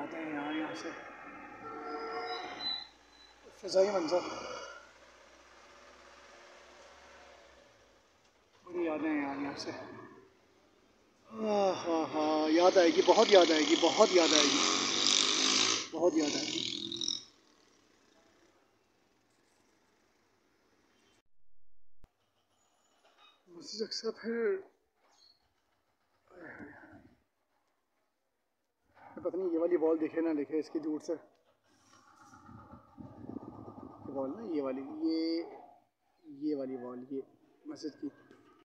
यादें हैं यार यहाँ से। फ़िज़ाई मंज़र। बड़ी यादें हैं यार यहाँ से। हाँ हाँ हाँ याद आएगी, बहुत याद आएगी, बहुत याद आएगी। बहुत याद आएगी। मस्जिद अक्सर फिर पता नहीं, ये वाली बॉल दिखे ना, दिखे इसकी दूर से। बॉल ना, ये वाली, ये ये वाली बॉल ये मैसेज की।